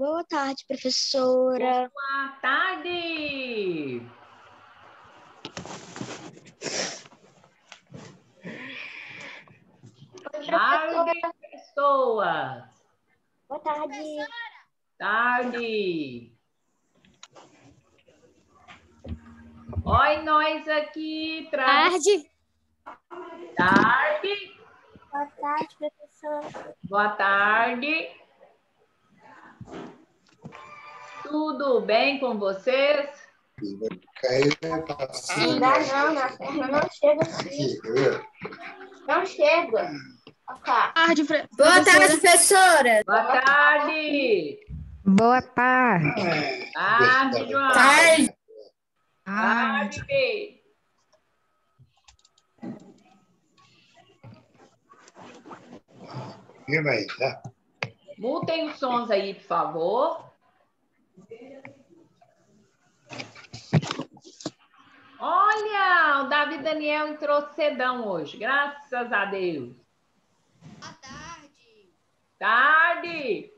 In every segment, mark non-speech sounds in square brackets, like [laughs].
Boa tarde, professora. Boa tarde! Tarde, pessoas! Boa tarde. Tarde! Oi, nós aqui. Tra... Tarde. Tarde. Boa tarde, professora. Boa tarde. Tudo bem com vocês? Ainda não, na perna não chega assim. Não chega. Tarde, pre- Boa tarde, professora. Boa tarde. Boa tarde. Tarde, João. Tarde. Tarde. Firma aí, tá? Mutem os sons aí, por favor. Olha, o Davi Daniel entrou cedão hoje, graças a Deus. Boa tarde. Tarde.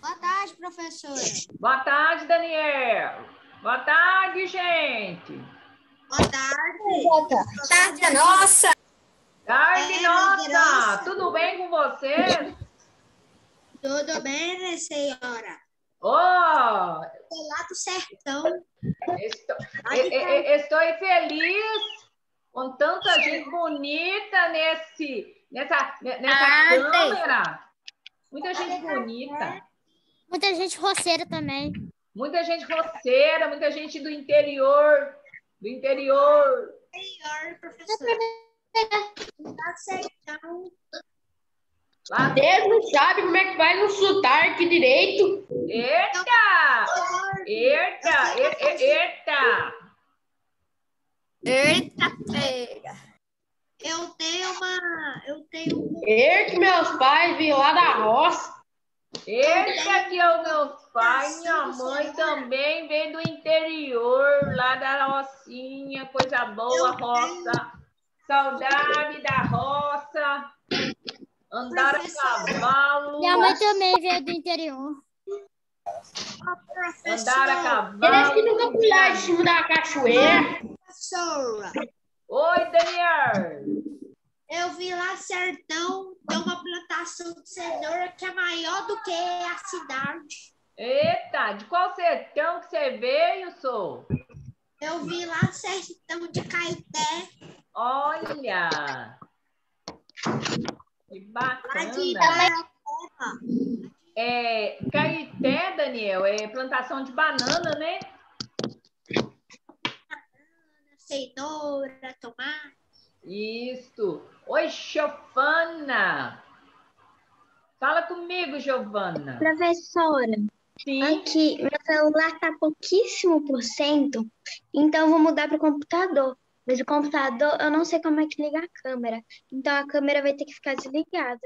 Boa tarde, professora. Boa tarde, Daniel. Boa tarde, gente. Boa tarde. Boa tarde, é nossa. Tarde, É. Tudo bem com vocês? Tudo bem, né, senhora? Oh, Lá do sertão. estou, estou feliz com tanta gente bonita nesse, nessa, nessa Tarde. câmera. Muita gente bonita. Muita gente roceira também. Muita gente roceira, muita gente do interior. Do interior. Melhor, professora. Lá Deus não sabe como é que faz um sotaque direito. Eita! Eita! e- e- Eita! Eita, pega. Eu tenho uma. Eu tenho. Eu que meus pais vêm lá da roça. Eita, que é o meu pai, minha mãe também vem do interior, lá da rocinha, coisa boa, roça. Saudade da roça. Andar a cavalo. Minha mãe também veio do interior. Andar a cavalo. que nunca pular de cima da cachoeira. Professora, Oi, Daniel. eu vi lá sertão, tem uma plantação de cenoura que é maior do que a cidade. Eita, de qual sertão que você veio, sou? Eu vi lá sertão de Caeté. Olha! Que bacana! Itarapeba. É, Caeté, Daniel, é plantação de banana, né? cenoura, tomate. Isso. Oi, Giovana. Fala comigo, Giovana. Professora, Sim. aqui meu celular está pouquíssimo por cento, então vou mudar para o computador. Mas o computador, eu não sei como é que liga a câmera. Então a câmera vai ter que ficar desligada.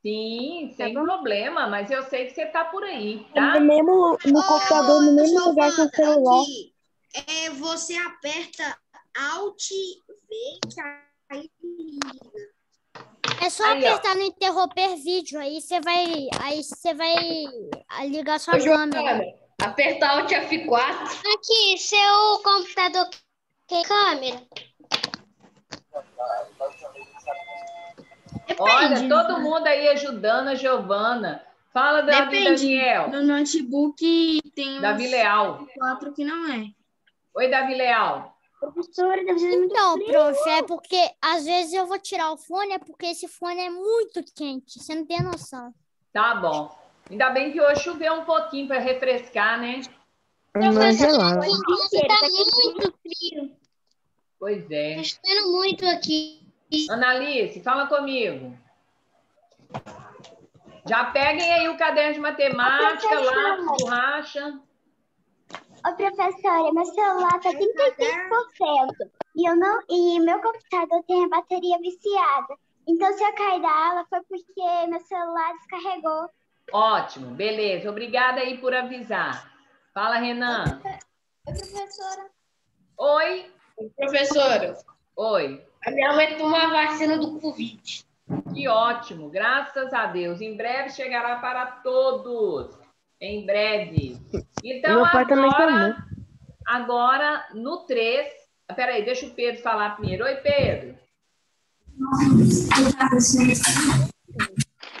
Sim, sem bom. problema, mas eu sei que você tá por aí, tá? No mesmo no computador, no mesmo lugar que o celular. aqui, é, você aperta Alt V que aí liga. É só Aí, ó. apertar no interromper vídeo, aí você vai, aí você vai ligar sua câmera. Apertar o F4. Aqui, seu computador tem câmera? Olha, todo mundo aí ajudando a Giovana. Fala, Davi Depende. Daniel. No notebook tem Davi uns Leal. quatro que não é. Oi, Davi Leal. Professora, deve ser muito Então, frio. prof, é porque às vezes eu vou tirar o fone, é porque esse fone é muito quente, você não tem noção. Tá bom. Ainda bem que hoje choveu um pouquinho para refrescar, né? Mais gelado. Tá muito frio, Pois é. tá chovendo muito aqui. Analice, fala comigo. Já peguem aí o caderno de matemática, lápis, borracha. Ô, professora, meu celular tá 36%. E, eu não, e meu computador tem a bateria viciada. Então, se eu cair da aula, foi porque meu celular descarregou. Ótimo, beleza. Obrigada aí por avisar. Fala, Renan. Oi, professora. Oi, Professora, oi. a minha mãe tomou a vacina do Covid. Que ótimo, graças a Deus. Em breve chegará para todos. Em breve. Então, Meu pai também agora, agora no 3. Peraí, deixa o Pedro falar primeiro. Oi, Pedro.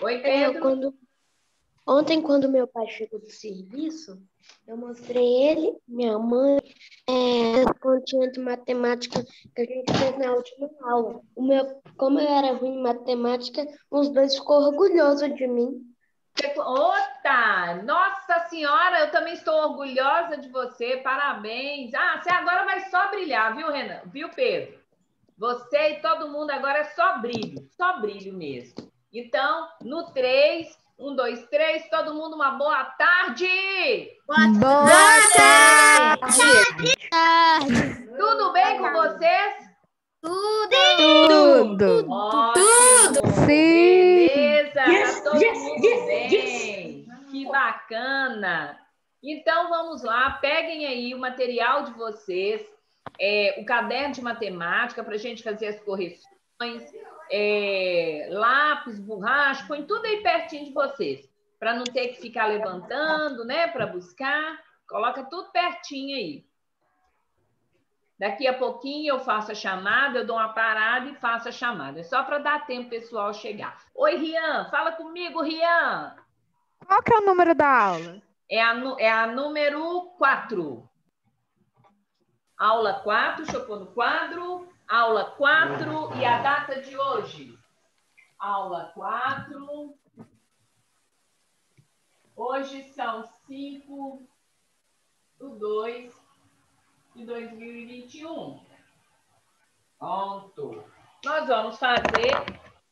Oi, É, Pedro. quando... Ontem, quando meu pai chegou do serviço, eu mostrei ele, minha mãe, é, a continha de matemática que a gente fez na última aula. O meu, como eu era ruim em matemática, os dois ficou orgulhosos de mim. Ota! Nossa Senhora, eu também estou orgulhosa de você. Parabéns. Ah, você agora vai só brilhar, viu, Renan? Viu, Pedro? Você e todo mundo agora é só brilho, só brilho mesmo. Então, no 3, 1, 2, 3, todo mundo uma boa tarde! Boa tarde. Tarde. Tudo bem com vocês? Tudo. Ótimo! Sim. Beleza, tá todo mundo bem. Que bacana. Então vamos lá, peguem aí o material de vocês, é, o caderno de matemática para a gente fazer as correções, é, lápis, borracha, põe tudo aí pertinho de vocês, para não ter que ficar levantando, né, para buscar. Coloca tudo pertinho aí. Daqui a pouquinho eu faço a chamada, eu dou uma parada e faço a chamada. É só para dar tempo pessoal chegar. Oi, Rian, fala comigo, Rian. Qual que é o número da aula? É a, é a número 4. Aula 4, deixa eu pôr no quadro. Aula 4 e a data de hoje. Aula 4. Hoje são 5 do 2 de 2021. Pronto. Nós vamos fazer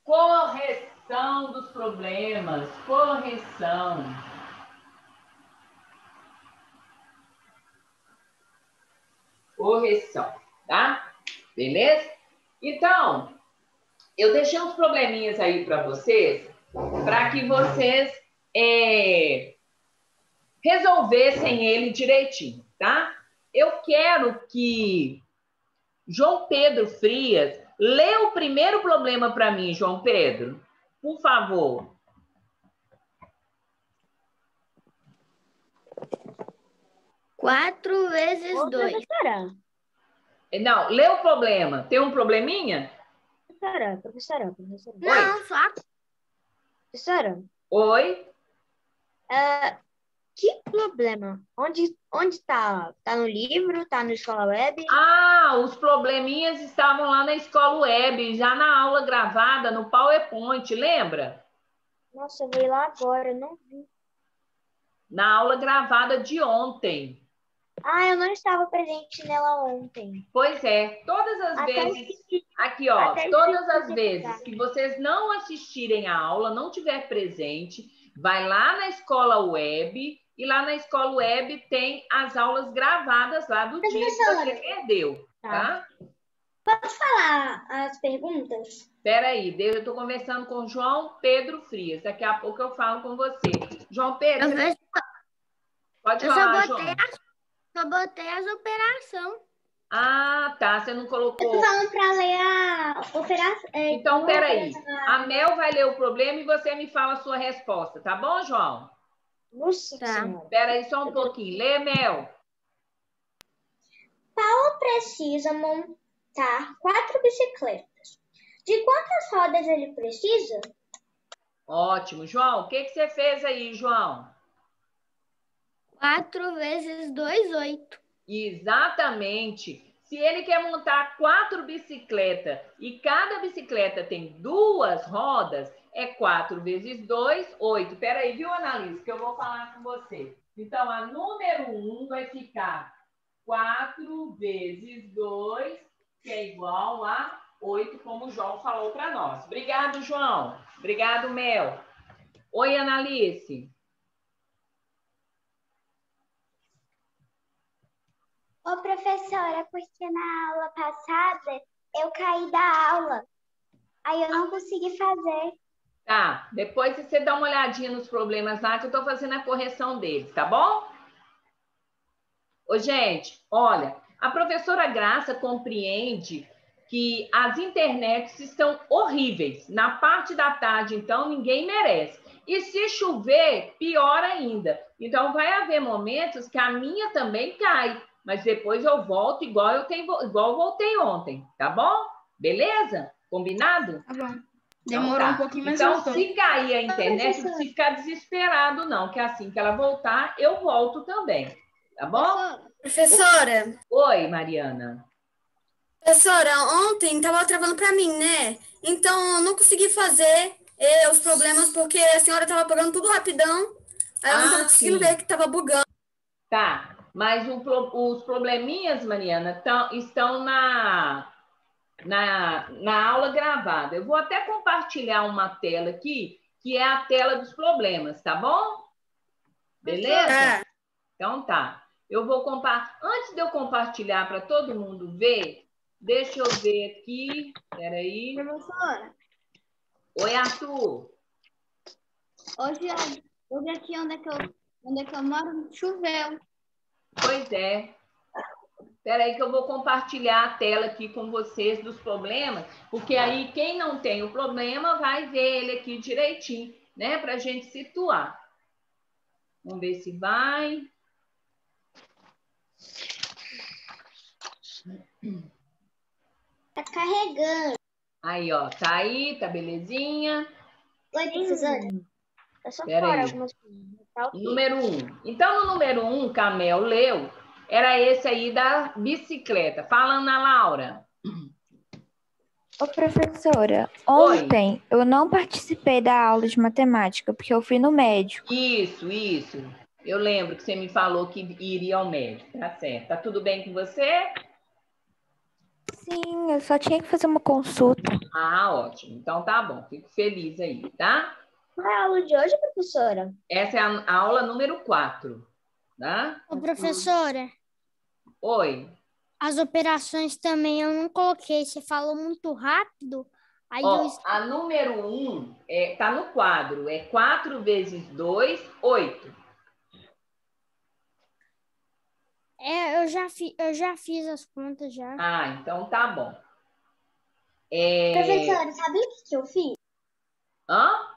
correção dos problemas. Correção. correção, tá? Beleza? Então, eu deixei uns probleminhas aí para vocês, para que vocês é, resolvessem ele direitinho, tá? Eu quero que João Pedro Frias lê o primeiro problema para mim, João Pedro, por favor. Quatro vezes Ô, dois. professora, Não, lê o problema. Tem um probleminha? professora, professora, professora. Não, só Professora, Oi? é, que problema? Onde, onde tá? Tá no livro? Tá no Escola Web? Ah, os probleminhas estavam lá na escola web, já na aula gravada, no PowerPoint, lembra? Nossa, eu vi lá agora, eu não vi. Na aula gravada de ontem. Ah, eu não estava presente nela ontem. Pois é, todas as Até vezes, esqueci. aqui ó, até todas as vezes que vocês não assistirem a aula, não tiver presente, vai lá na escola web e lá na escola web tem as aulas gravadas lá do dia que você perdeu, tá? Falar as perguntas? Peraí, eu estou conversando com João Pedro Frias. Daqui a pouco eu falo com você. João Pedro, Eu, você vejo- pode eu só falar, botei João. as, só botei as operações. Ah, tá. Você não colocou. falando para ler a operação. Então, peraí. A Mel vai ler o problema e você me fala a sua resposta, tá bom, João? Nossa Tá. Peraí só um pouquinho. Lê, Mel. Precisa montar quatro bicicletas. De quantas rodas ele precisa? Ótimo. João, o que, que você fez aí, João? Quatro vezes dois, oito. Exatamente. Se ele quer montar quatro bicicletas e cada bicicleta tem duas rodas, é quatro vezes dois, oito. Peraí, viu, Analise, que eu vou falar com você. Então, a número um vai ficar quatro vezes dois, que é igual a oito, como o João falou para nós. Obrigado, João. Obrigado, Mel. Oi, Analice. Ô, professora, porque na aula passada eu caí da aula. Aí eu não consegui fazer. Tá, depois você dá uma olhadinha nos problemas lá que eu tô fazendo a correção deles, tá bom? Ô, gente, olha, a professora Graça compreende que as internets estão horríveis. Na parte da tarde, então, ninguém merece. E se chover, pior ainda. Então, vai haver momentos que a minha também cai, mas depois eu volto igual eu tenho, igual eu voltei ontem, tá bom? Beleza? Combinado? Tá bom. Então Demorou tá. um pouquinho, mas Então, voltou. se cair a internet, não precisa ficar desesperado, não, que assim que ela voltar, eu volto também. Tá bom? Professora, Oi, Mariana. professora, ontem tava travando pra mim, né? Então eu não consegui fazer eh, os problemas porque a senhora tava pegando tudo rapidão. Aí eu não Ah, tava conseguindo sim. ver que tava bugando. Tá, mas o os probleminhas, Mariana, tão- estão na, na, na aula gravada. Eu vou até compartilhar uma tela aqui, que é a tela dos problemas, tá bom? Beleza? Tá. Então tá. Eu vou compartilhar. Antes de eu compartilhar para todo mundo ver, deixa eu ver aqui. Peraí. Professora, Oi, Arthur. hoje, hoje aqui onde é que eu, onde é que eu moro, choveu. Pois é. Espera aí que eu vou compartilhar a tela aqui com vocês dos problemas, porque aí quem não tem o problema vai ver ele aqui direitinho, né? Para a gente situar. Vamos ver se vai. Tá carregando. Aí, ó, tá aí, tá belezinha. Oi, professora. Pera fora aí. algumas coisas. Tá ok. Número um. Então, no número um, Camel leu, era esse aí da bicicleta. Fala, Ana Laura. Ô, professora, Oi. ontem eu não participei da aula de matemática, porque eu fui no médico. Isso, isso. Eu lembro que você me falou que iria ao médico, tá certo. Tá tudo bem com você? Sim, eu só tinha que fazer uma consulta. Ah, ótimo. Então tá bom. Fico feliz aí, tá? Qual é a aula de hoje, professora? Essa é a a aula número 4, tá? Ô, professora, Oi. as operações também eu não coloquei. Você falou muito rápido. Aí eu... Ó, es- a número 1 é, tá no quadro. É 4 vezes 2, 8. É, eu já, fi... eu já fiz as contas já. Ah, então tá bom. É... Professora, sabe o que eu fiz? Hã?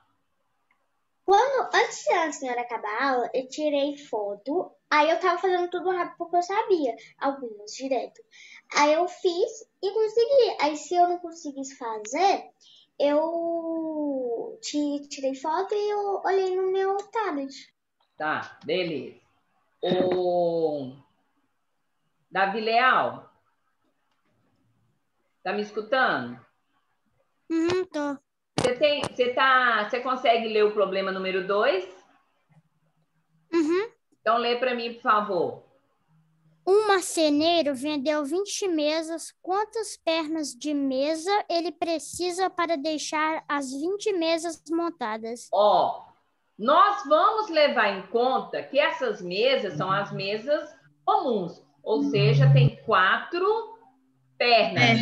Quando, antes da senhora acabar a aula, eu tirei foto. Aí eu tava fazendo tudo rápido porque eu sabia, algumas direto. Aí eu fiz e consegui. Aí se eu não conseguisse fazer, eu ti- tirei foto e eu olhei no meu tablet. Tá, beleza. O Davi Leal, tá me escutando? Uhum, tô. Você tem, você tá, você consegue ler o problema número 2? Uhum. Então lê para mim, por favor. Um marceneiro vendeu 20 mesas. Quantas pernas de mesa ele precisa para deixar as 20 mesas montadas? Ó, nós vamos levar em conta que essas mesas são as mesas comuns, ou seja, tem quatro pernas,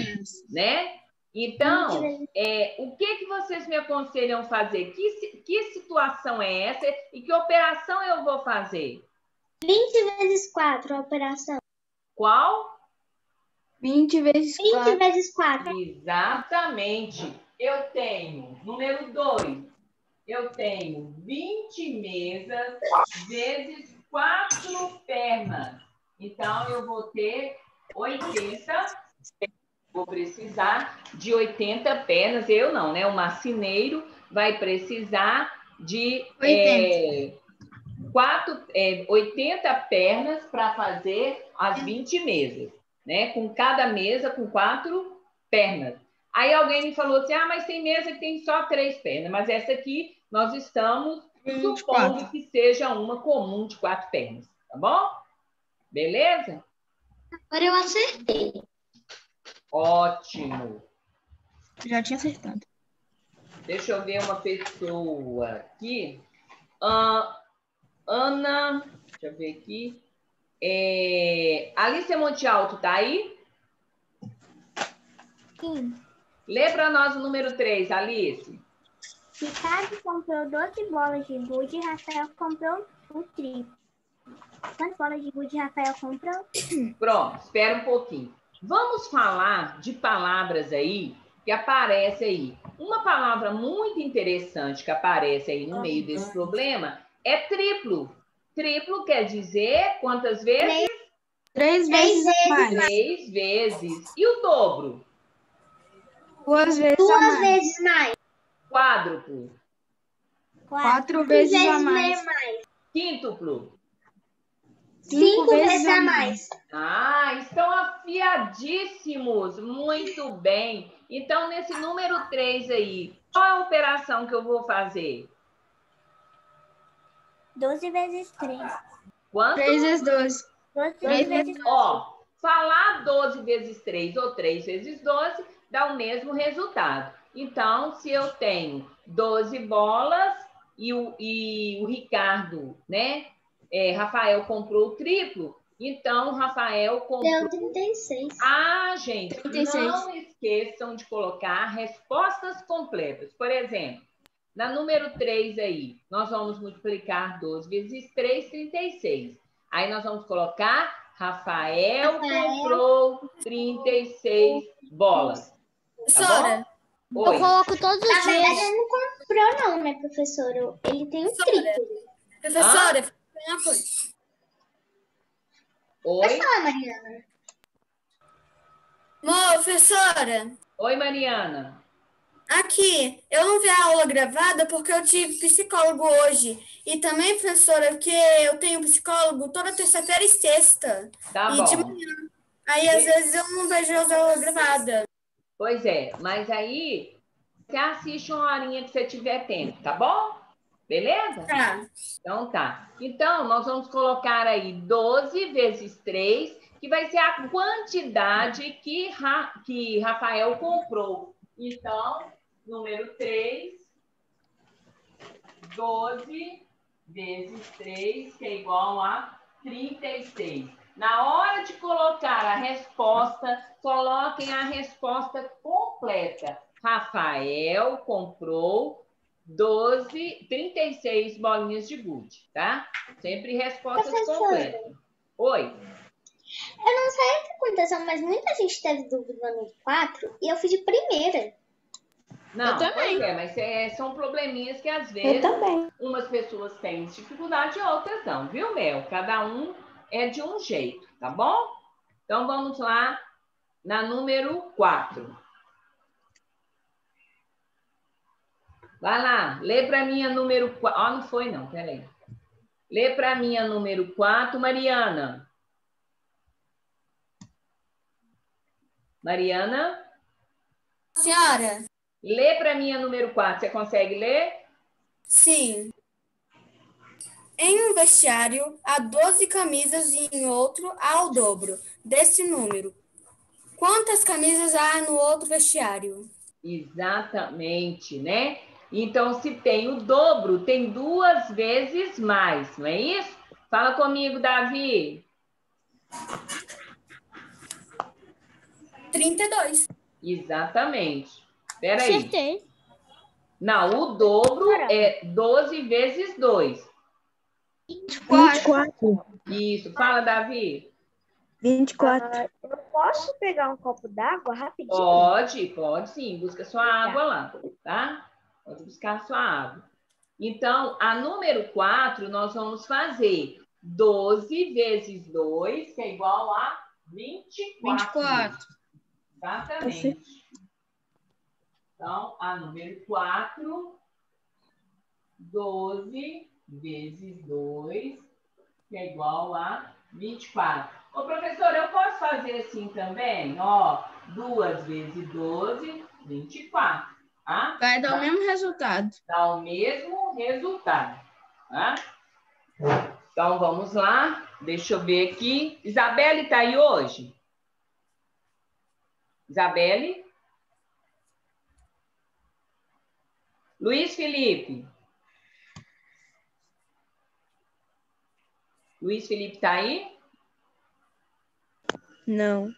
né? Então, é, o que, que vocês me aconselham fazer? Que, que situação é essa e que operação eu vou fazer? 20 vezes 4 a operação. Qual? 20 vezes 20 4. vezes 4. Exatamente. Eu tenho, número 2, eu tenho 20 mesas vezes 4 pernas. Então, eu vou ter 80, vou precisar de 80 pernas. Eu não, né? O marceneiro vai precisar de 80. é, quatro, é, 80 pernas para fazer as 20 mesas, né? Com cada mesa com quatro pernas. Aí alguém me falou assim: ah, mas tem mesa que tem só três pernas, mas essa aqui nós estamos supondo que seja uma comum de quatro pernas, tá bom? Beleza? Agora eu acertei. Ótimo. Já tinha acertado. Deixa eu ver uma pessoa aqui. Ah, Ana, deixa eu ver aqui. É, Alice Monte Alto, tá aí? Sim. Lê para nós o número 3, Alice. Ricardo comprou 12 bolas de gude e Rafael comprou um triplo. Quantas bolas de gude Rafael comprou? Pronto, espera um pouquinho. Vamos falar de palavras aí que aparece aí. Uma palavra muito interessante que aparece aí no meio desse problema é triplo. Triplo quer dizer quantas vezes? Três vezes a mais. Três vezes. E o dobro? Duas vezes a Duas mais. vezes mais. Quádruplo. Quatro vezes a mais. Quíntuplo. Cinco vezes a mais. Ah, estão afiadíssimos. Muito bem. Então, nesse número 3 aí, qual é a operação que eu vou fazer? 12 vezes 3. Quanto? Três vezes doze. 12 Três vezes Ó, falar 12 vezes 3 ou 3 vezes 12 dá o mesmo resultado. Então, se eu tenho 12 bolas e o, e o Ricardo, né? É, Rafael comprou o triplo, então Rafael comprou. Deu 36. Ah, gente, 36. não esqueçam de colocar respostas completas. Por exemplo, na número 3 aí, nós vamos multiplicar 12 vezes 3, 36. Aí nós vamos colocar Rafael, Rafael. comprou 36 bolas. Professora, Eu Oi. coloco todos os Na verdade, dias. ele não comprou, não, né, professor? Ele tem um triplo. professora, uma coisa. Pode Oi. falar, Mariana. Professora, Oi, Mariana. aqui, eu não vi a aula gravada porque eu tive psicólogo hoje. E também, professora, porque eu tenho psicólogo toda terça-feira e sexta. Tá e de bom. manhã. Aí, às vezes, eu não vejo as aulas gravadas. Pois é, mas aí você assiste uma horinha que você tiver tempo, tá bom? Beleza? Tá. Então tá. Então, nós vamos colocar aí 12 vezes 3, que vai ser a quantidade que, Ra- que Rafael comprou. Então, número 3, 12 vezes 3, que é igual a 36. Na hora de colocar a resposta, coloquem a resposta completa. Rafael comprou 12, 36 bolinhas de gude, tá? Sempre respostas completas. Oi. Eu não sei o que aconteceu, mas muita gente teve dúvida no 4 e eu fiz de primeira. Não, Eu também. é, mas é, são probleminhas que às vezes também. umas pessoas têm dificuldade e outras não, viu, Mel? Cada um é de um jeito, tá bom? Então vamos lá na número 4. Vai lá, lê para mim a número 4. Ah, não foi não, peraí. Lê para mim a número 4, Mariana. Mariana, Senhora, lê para mim a número 4. Você consegue ler? sim. Em um vestiário, há 12 camisas e em outro há o dobro desse número. Quantas camisas há no outro vestiário? Exatamente, né? Então, se tem o dobro, tem duas vezes mais, não é isso? Fala comigo, Davi. 32. Exatamente. Espera aí. Acertei. Não, o dobro é 12 vezes 2. 24. Isso. Fala, Davi. 24. Eu posso pegar um copo d'água rapidinho? Pode, pode sim. Busca sua água lá, tá? Pode buscar sua água. Então, a número 4, nós vamos fazer 12 vezes 2, que é igual a 24. 24. Exatamente. Então, a número 4, 12 vezes 2, que é igual a 24. Ô, professor, eu posso fazer assim também? Ó, 2 vezes 12, 24. Tá? Vai dar o mesmo resultado. Dá o mesmo resultado. Tá? Então, vamos lá. Deixa eu ver aqui. Isabelle está aí hoje? Isabelle? Luiz Felipe? Luiz Felipe está aí? Não.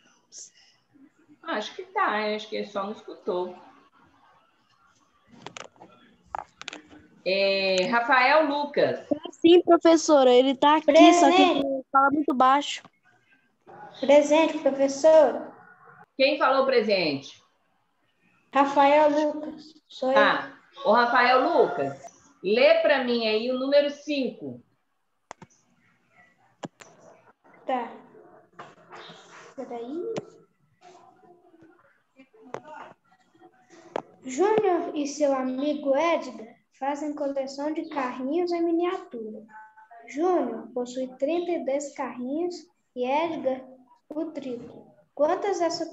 Acho que tá, acho que ele só não escutou. É, Rafael Lucas. Sim, professora, ele tá aqui, só que Presente. ele fala muito baixo. Presente, professor. Quem falou presente? Rafael Lucas. Sou eu. Tá. Ô, Rafael Lucas, lê para mim aí o número 5. Tá. Peraí. Júnior e seu amigo Edgar fazem coleção de carrinhos em miniatura. Júnior possui 32 carrinhos e Edgar o triplo. Quantas dessa,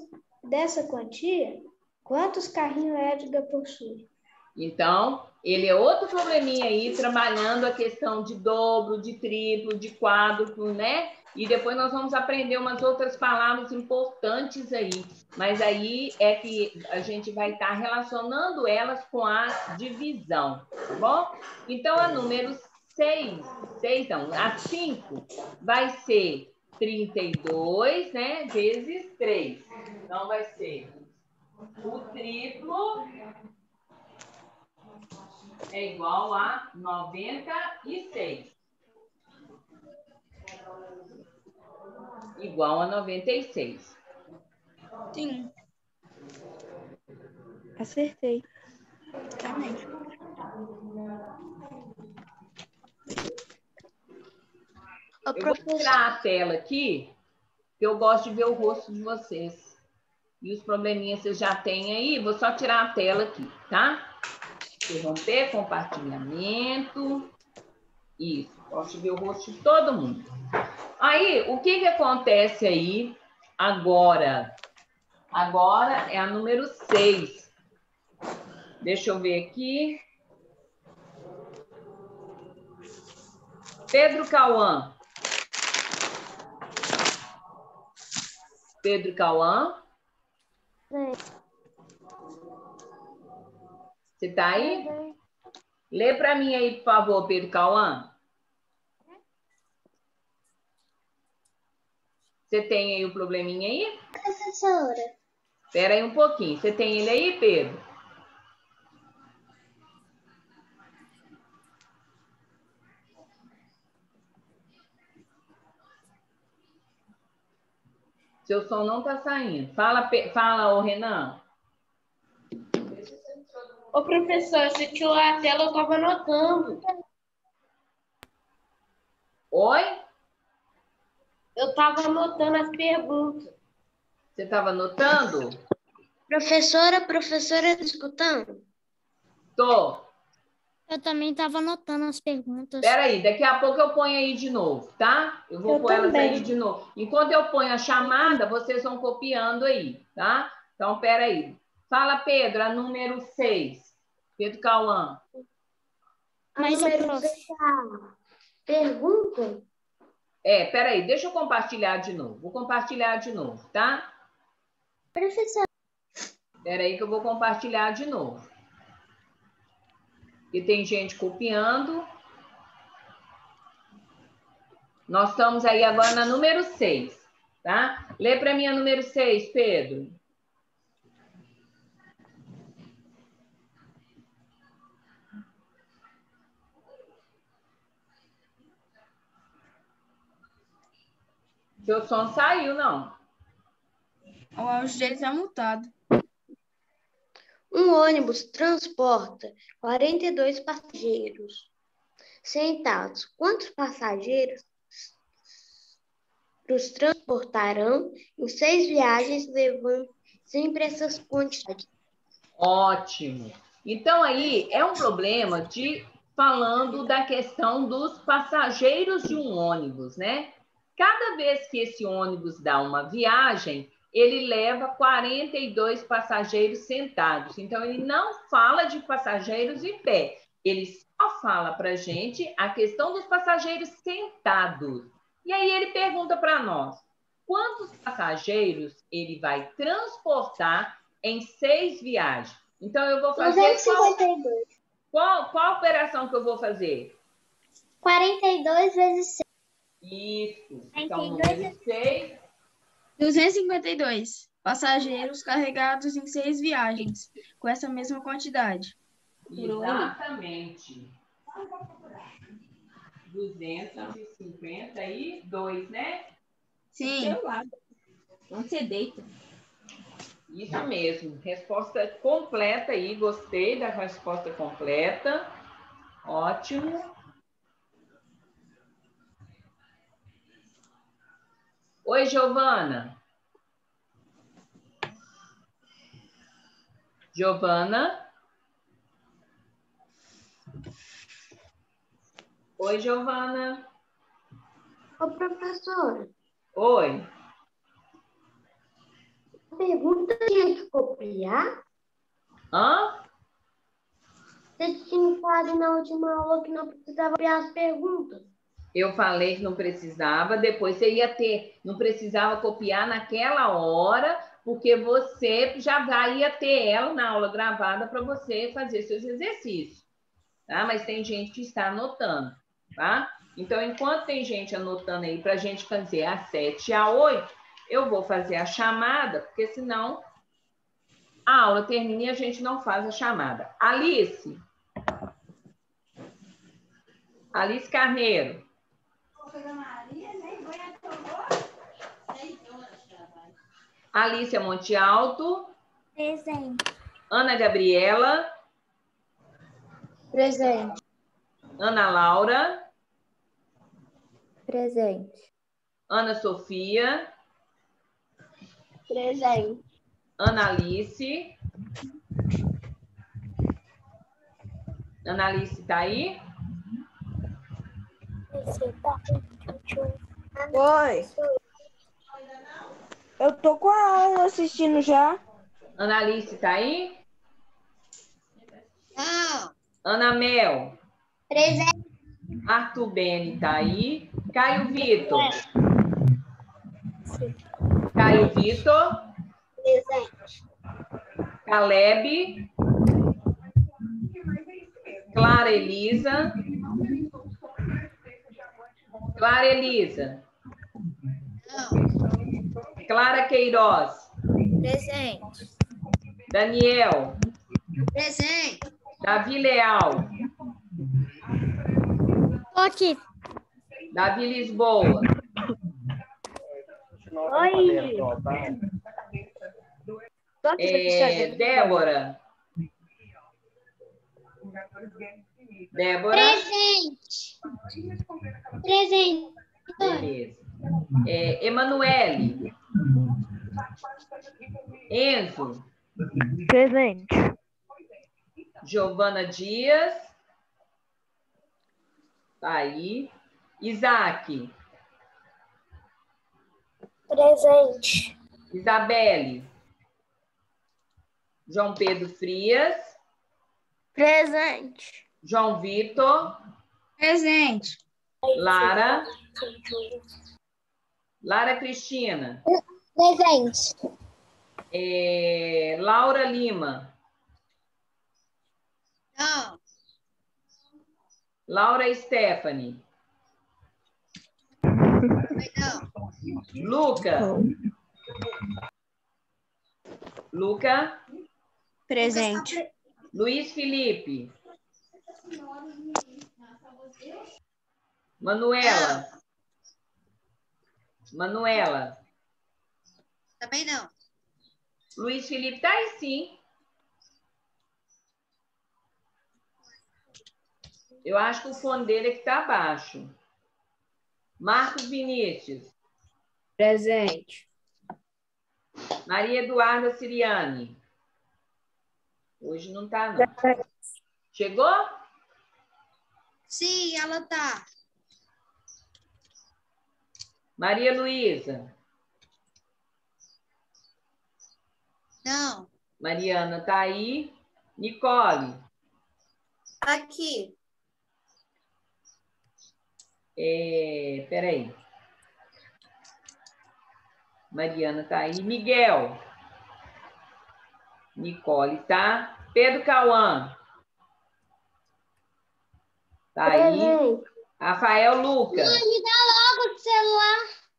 dessa quantia? Quantos carrinhos Edgar possui? Então, ele é outro probleminha aí, trabalhando a questão de dobro, de triplo, de quádruplo, né? E depois nós vamos aprender umas outras palavras importantes aí. Mas aí é que a gente vai estar relacionando elas com a divisão, tá bom? Então, a número 6, 6 não, a 5 vai ser 32, né? Vezes 3. Então, vai ser o triplo é igual a 96. Igual a 96. Sim. Acertei. Também. Eu vou tirar a tela aqui, que eu gosto de ver o rosto de vocês. E os probleminhas vocês já têm aí, vou só tirar a tela aqui, tá? Interromper, compartilhamento. Isso, posso ver o rosto de todo mundo. Aí, o que que acontece aí agora? Agora é a número 6. Deixa eu ver aqui. Pedro Cauã. Pedro Cauã. Você tá aí? Lê para mim aí, por favor, Pedro Cauã. Você tem aí o probleminha aí? Professora, Espera aí um pouquinho. Você tem ele aí, Pedro? Seu som não tá saindo. Fala, fala, ô Renan. Ô, professor, você tirou a tela, eu tava anotando. Oi? Eu tava anotando as perguntas. Você estava anotando? professora, professora, tá escutando? Tô. Eu também estava anotando as perguntas. Espera aí, daqui a pouco eu ponho aí de novo, tá? Eu vou Eu pôr elas também. aí de novo. Enquanto eu ponho a chamada, vocês vão copiando aí, tá? Então, espera aí. Fala, Pedro, a número 6. Pedro Cauã. Mas a número seis, a Pergunta? É, espera aí, deixa eu compartilhar de novo. Vou compartilhar de novo, tá? professora, Espera aí que eu vou compartilhar de novo. E tem gente copiando. Nós estamos aí agora na número 6, tá? Lê para mim a número 6, Pedro. Seu som saiu, não? O áudio dele tá mutado. Um ônibus transporta 42 passageiros sentados. Quantos passageiros os transportarão em seis viagens, levando sempre essas quantidades? Ótimo. Então aí é um problema de falando da questão dos passageiros de um ônibus, né? Cada vez que esse ônibus dá uma viagem, ele leva 42 passageiros sentados. Então ele não fala de passageiros em pé. Ele só fala para gente a questão dos passageiros sentados. E aí ele pergunta para nós: quantos passageiros ele vai transportar em seis viagens? Então eu vou fazer qual, 252. qual, qual operação que eu vou fazer? 42 vezes 6. Isso. Então, 42 número 6. 252 passageiros carregados em seis viagens, com essa mesma quantidade. Exatamente. 252, né? Sim. Seu lado. Onde você deita? Isso mesmo. Resposta completa aí. Gostei da resposta completa. Ótimo. Oi, Giovana. Giovana? Oi, Giovana. Ô, professora, Oi. a pergunta tinha que copiar? Hã? Você tinha falado na última aula que não precisava copiar as perguntas. Eu falei que não precisava, depois você ia ter, não precisava copiar naquela hora, porque você já vai ia ter ela na aula gravada para você fazer seus exercícios. Tá? Mas tem gente que está anotando, tá? Então, enquanto tem gente anotando aí para a gente fazer a 7 e a 8, eu vou fazer a chamada, porque senão a aula termina e a gente não faz a chamada. Alice. Alice Carneiro. Alicia Monte Alto, Presente. Ana Gabriela, Presente. Ana Laura, Presente. Ana Sofia, Presente. Ana Alice. Ana Alice tá aí? Oi. Eu tô com a aula assistindo já. Ana Alice tá aí? Não. Ana Mel. Presente. Arthur Beni tá aí? Caio Vitor. Caio Vitor. Presente. Caleb. Clara Elisa. Clara Elisa. Clara Queiroz. Presente. Daniel. Presente. Davi Leal. Tô aqui. Davi Lisboa. Oi. Tô aqui, É. Débora. Débora. Presente. Presente. Beleza. É, Emanuele. Enzo. Presente. Giovana Dias. Tá aí. Isaac. Presente. Isabelle. João Pedro Frias. Presente. João Vitor. Presente. Lara. Lara Cristina. Presente. É, Laura Lima. Não. Laura Stephanie. Não. Luca. Luca. Presente. Luiz Felipe. Manuela. Manuela. Também não. Luiz Felipe tá aí sim. Eu acho que o fone dele é que tá abaixo. Marcos Vinícius. Presente. Maria Eduarda Siriane. Hoje não tá, não. Chegou? Sim, ela tá. Maria Luísa. Não. Mariana tá aí. Nicole. Aqui. É, peraí. Mariana tá aí. Miguel. Nicole tá. Pedro Cauã. Tá aí. Rafael Lucas. Me dá logo o celular.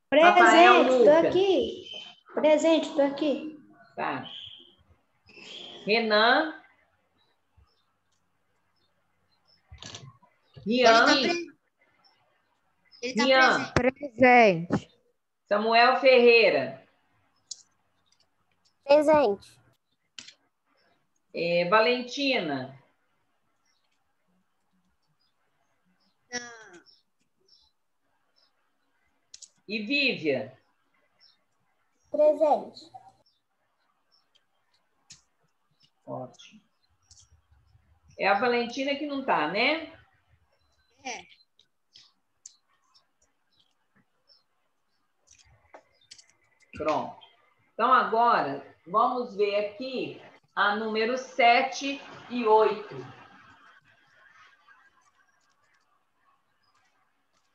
Presente, tô aqui. Presente, tô aqui. Tá. Renan. Rian, Ele tá Rian, Presente. Samuel Ferreira, Presente. é, Valentina, Não. E Vívia. Presente. Ótimo. É a Valentina que não tá, né? É. Pronto. Então, agora, vamos ver aqui a número 7 e 8.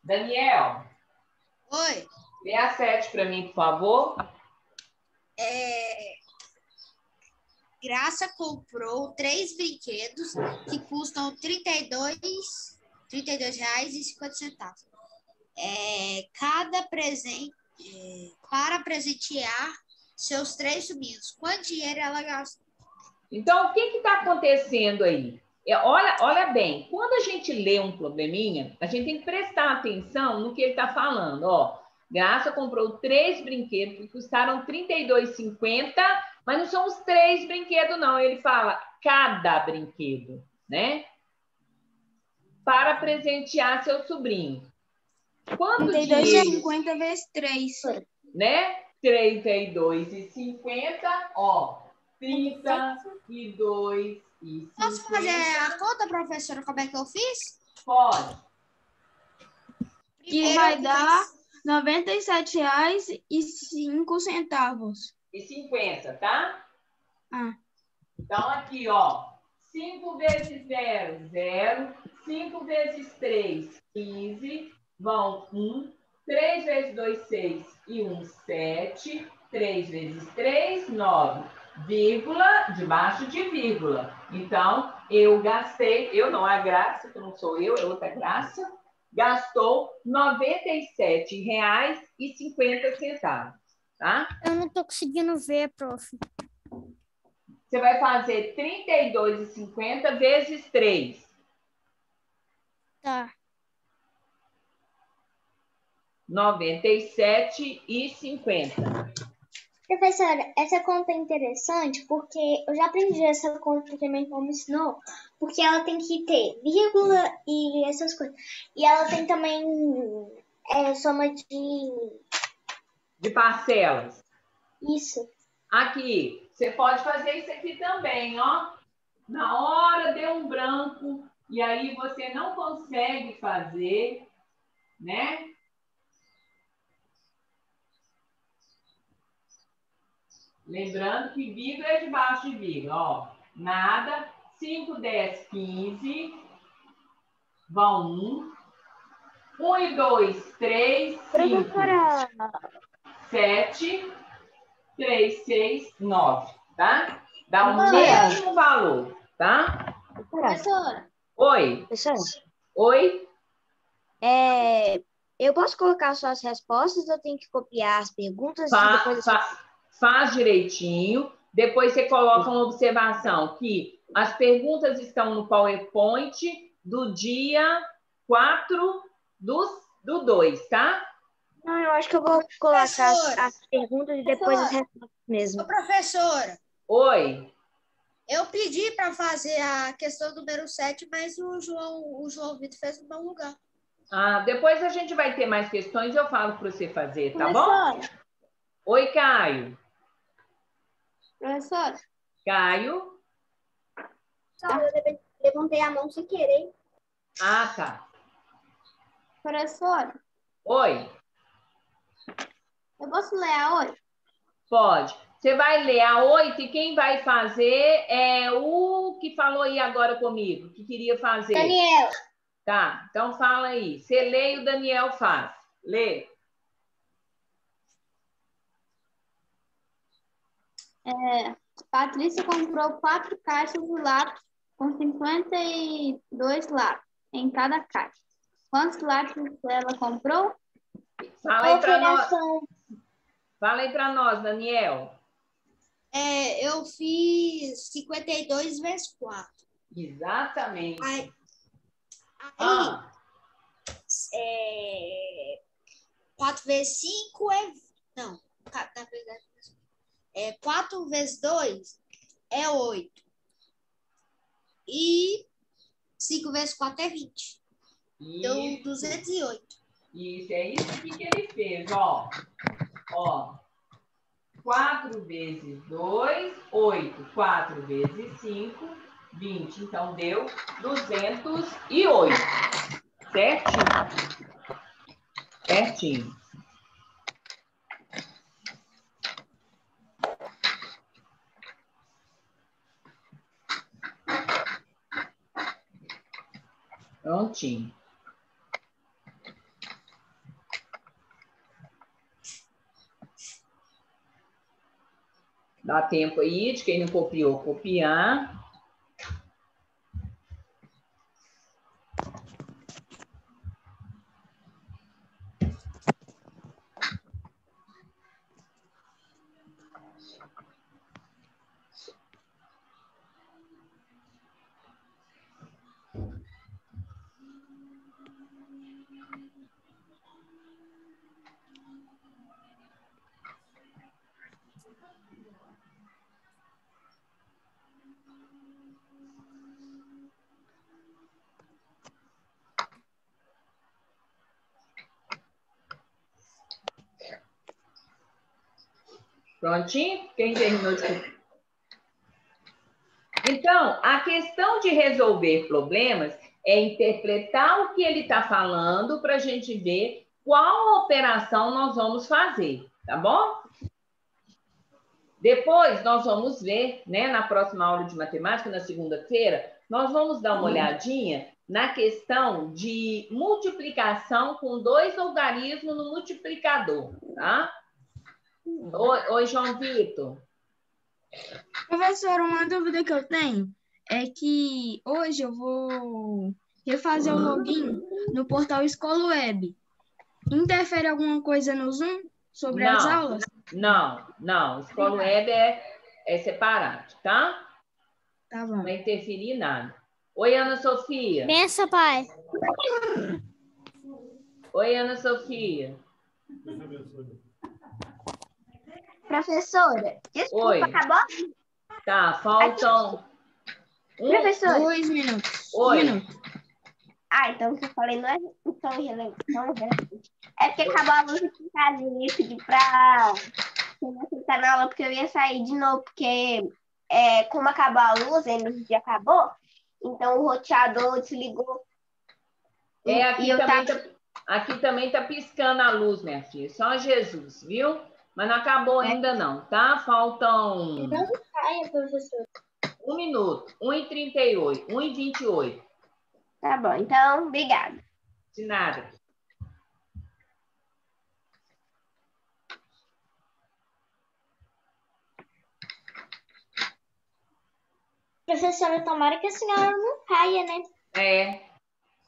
Daniel, Oi. lê a 7 para mim, por favor. É, Graça comprou três brinquedos que custam R$ 32, R$ 32,50. É, cada presente é, para presentear seus três sobrinhos. Quanto dinheiro ela gastou? Então, o que está acontecendo aí? É, olha, olha bem, quando a gente lê um probleminha, a gente tem que prestar atenção no que ele está falando. Ó, Graça comprou três brinquedos que custaram R$ 32,50, mas não são os três brinquedos, não. Ele fala cada brinquedo, né? Para presentear seu sobrinho. Quanto dinheiro? 32,50 vezes 3. né? 32,50, ó. 32 e Posso fazer a conta, professora, como é que eu fiz? Pode. Que vai dar R$ 97,05. E 50, tá? Ah. Então, aqui, ó. 5 vezes 0, 0. 5 vezes 3, 15. Vão 1. 3 vezes 2, 6. E 1, 7. 3 vezes 3, 9. Vírgula, debaixo de vírgula. Então, eu gastei, eu não, a Graça, que não sou eu, é outra Graça, gastou R$ 97,50, tá? Eu não tô conseguindo ver, prof. Você vai fazer 32,50 vezes 3. Tá. 97,50. Professora, essa conta é interessante porque eu já aprendi essa conta porque minha irmã me ensinou, porque ela tem que ter vírgula e essas coisas. E ela tem também é, soma de De parcelas. isso. Aqui, você pode fazer isso aqui também, ó. Na hora deu um branco e aí você não consegue fazer, né? Lembrando que vírgula é debaixo de vírgula, ó. Nada, 5, 10, 15, vão 1. 1 e 2, 3, 5, Professora, 7, 3, 6, 9, tá? Dá o Professora. mesmo valor, tá? professora, Oi, professora, oi. é, eu posso colocar só as respostas ou eu tenho que copiar as perguntas e Fa- depois... fa- faz direitinho. Depois você coloca uma observação que as perguntas estão no PowerPoint do dia 4 do, do 2, tá? Não, eu acho que eu vou colocar as, as perguntas e depois as respostas mesmo. Ô, professora, Oi. eu pedi para fazer a questão número 7, mas o João, o João Vitor fez no meu lugar. Ah, depois a gente vai ter mais questões, eu falo para você fazer, tá bom? Oi, Caio. Professora, Caio. eu levantei a mão sem querer. Ah, tá. professora, Oi. eu posso ler a hoje? Pode. Você vai ler a oito e quem vai fazer é o que falou aí agora comigo, que queria fazer. Daniel, Tá, então fala aí. Você lê e o Daniel faz. Lê. É, Patrícia comprou quatro caixas de lápis com 52 lápis em cada caixa. Quantos lápis ela comprou? Fala aí para nós. operação. Fala aí para nós, Daniel. É, eu fiz 52 vezes 4. Exatamente. Aí, Aí, Ah, é, 4 vezes 5 é. Não, na verdade. É, 4 vezes 2 é 8. E 5 vezes 4 é 20. Então, isso, 208. isso, é isso aqui que ele fez, ó. Ó. 4 vezes 2, 8. 4 vezes 5, 20. Então, deu 208. Certinho. Certinho. Prontinho. Dá tempo aí de quem não copiou, copiar. Prontinho? Quem terminou de? Então, a questão de resolver problemas é interpretar o que ele está falando para a gente ver qual operação nós vamos fazer, tá bom? Depois nós vamos ver, né, na próxima aula de matemática, na segunda-feira, nós vamos dar uma olhadinha na questão de multiplicação com dois logaritmos no multiplicador, tá? Oi, oi João Vitor. Professora, uma dúvida que eu tenho é que hoje eu vou refazer o login no portal Escola Web. Interfere alguma coisa no Zoom sobre as Não. aulas? Não, não, escola web é, é separado, tá? Tá Não bom. vai interferir em nada. Oi, Ana Sofia. Benção, pai. Oi, Ana Sofia. Professora, desculpa, Oi. acabou? Tá, faltam. Um, Professora. Dois minutos. Um Oi. minuto. Ah, então o que eu falei não é tão relevante. É porque acabou a luz aqui em casa e eu ia pedir pra aceitar na aula, porque eu ia sair de novo, porque é, como acabou a luz, a energia acabou, então o roteador desligou. É, aqui e eu também, tava... tá, aqui também tá piscando a luz, minha filha. Só Jesus, viu? Mas não acabou ainda não, tá? Faltam Ai, professora. um minuto. 1h38, 1h28. Tá bom, então, obrigada. De nada. Professora, tomara que a senhora não caia, né? É.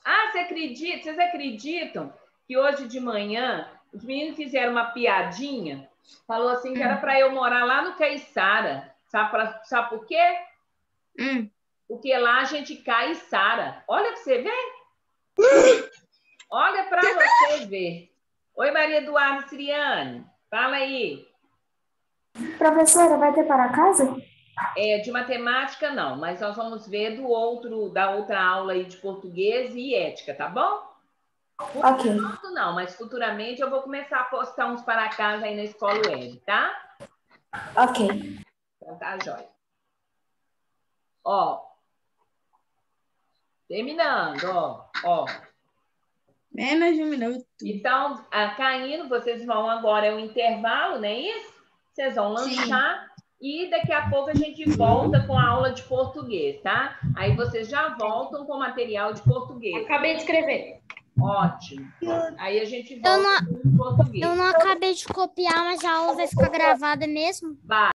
Ah, você acredita? Vocês acreditam que hoje de manhã os meninos fizeram uma piadinha? Falou assim que era para eu morar lá no Caiçara. Sabe, pra- sabe por quê? Hum. Porque lá a gente cai e sara. Olha pra você ver. [laughs] Olha para você ver. Oi, Maria Eduarda Siriane. Fala aí. Professora, vai ter para casa? É, de matemática, não, mas nós vamos ver do outro, da outra aula aí de português e ética, tá bom? Ok. Enquanto não, mas futuramente eu vou começar a postar uns para casa aí na escola web, tá? Ok. Então tá, jóia. Ó. Terminando, ó. Ó. Menos de um minuto. Então, ah, caindo, vocês vão agora, é o intervalo, não é isso? Vocês vão lanchar e daqui a pouco a gente volta com a aula de português, tá? Aí vocês já voltam com material de português. Acabei de escrever. Ótimo. Aí a gente Eu volta não, com o português. eu não acabei de copiar, mas a aula vai ficar gravada mesmo? Vai.